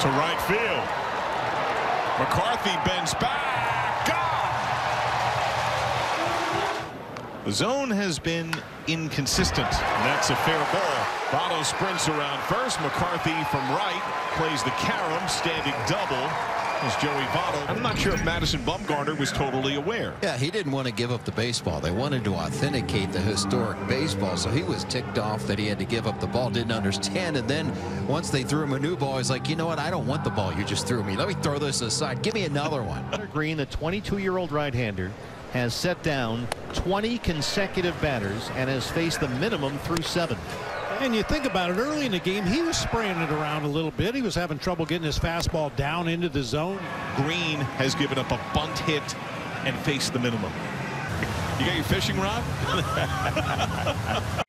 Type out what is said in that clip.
to right field. McCarthy bends back. Gone. The zone has been inconsistent. That's a fair ball. Votto sprints around first. McCarthy from right plays the carom standing double as Joey Votto. I'm not sure if Madison Bumgarner was totally aware. Yeah, he didn't want to give up the baseball. They wanted to authenticate the historic baseball, so he was ticked off that he had to give up the ball, didn't understand. And then once they threw him a new ball, he's like, you know what? I don't want the ball you just threw me. Let me throw this aside. Give me another one. Greene, the 22-year-old right-hander, has set down 20 consecutive batters and has faced the minimum through seven. And you think about it, early in the game, he was spraying it around a little bit. He was having trouble getting his fastball down into the zone. Greene has given up a bunt hit and faced the minimum. You got your fishing rod?